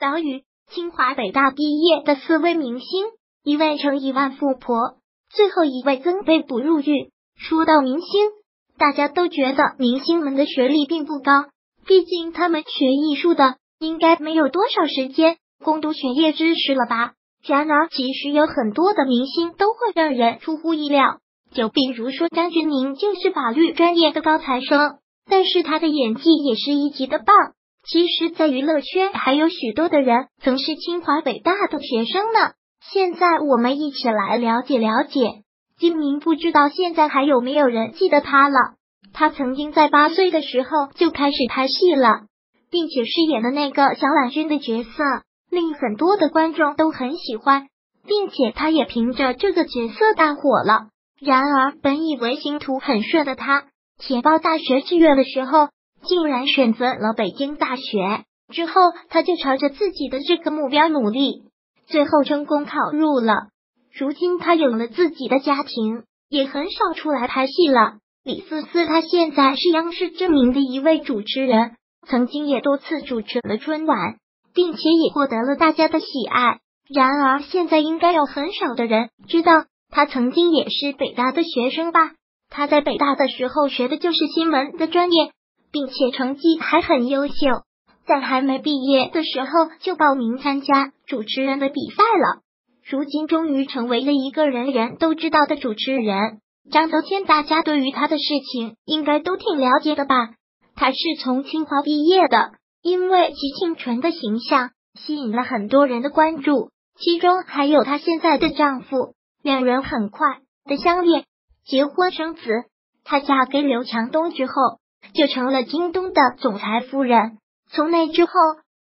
岛屿，清华北大毕业的四位明星，一位成亿万富婆，最后一位更被捕入狱。说到明星，大家都觉得明星们的学历并不高，毕竟他们学艺术的，应该没有多少时间攻读学业知识了吧？然而，其实有很多的明星都会让人出乎意料。就比如说张钧甯，就是法律专业的高材生，但是他的演技也是一级的棒。其实，在娱乐圈还有许多的人曾是清华北大的学生呢。现在我们一起来了解了解金明。不知道现在还有没有人记得他了？他曾经在八岁的时候就开始拍戏了，并且饰演的那个小懒君的角色，令很多的观众都很喜欢，并且他也凭着这个角色大火了。然而，本以为星途很顺的他，填报大学志愿的时候。竟然选择了北京大学，之后他就朝着自己的这个目标努力，最后成功考入了。如今他有了自己的家庭，也很少出来拍戏了。李思思，她现在是央视知名的一位主持人，曾经也多次主持了春晚，并且也获得了大家的喜爱。然而现在应该有很少的人知道，他曾经也是北大的学生吧？他在北大的时候学的就是新闻的专业。并且成绩还很优秀，在还没毕业的时候就报名参加主持人的比赛了。如今终于成为了一个人人都知道的主持人。张泽天，大家对于他的事情应该都挺了解的吧？他是从清华毕业的，因为齐庆纯的形象吸引了很多人的关注，其中还有她现在的丈夫，两人很快的相恋、结婚生子。她嫁给刘强东之后。就成了京东的总裁夫人。从那之后，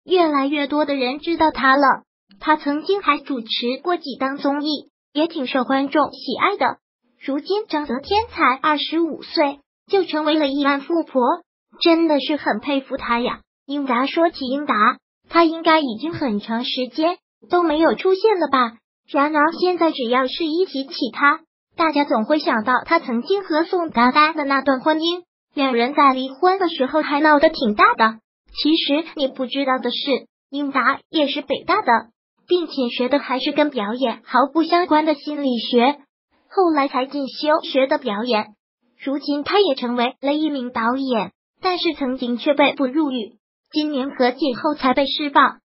越来越多的人知道她了。她曾经还主持过几档综艺，也挺受观众喜爱的。如今，张泽天才二十五岁，就成为了亿万富婆，真的是很佩服她呀。英达说起英达，他应该已经很长时间都没有出现了吧？然而现在，只要是一提起他，大家总会想到他曾经和宋丹丹的那段婚姻。两人在离婚的时候还闹得挺大的。其实你不知道的是，英达也是北大的，并且学的还是跟表演毫不相关的心理学，后来才进修学的表演。如今他也成为了一名导演，但是曾经却被捕入狱，今年和解后才被释放。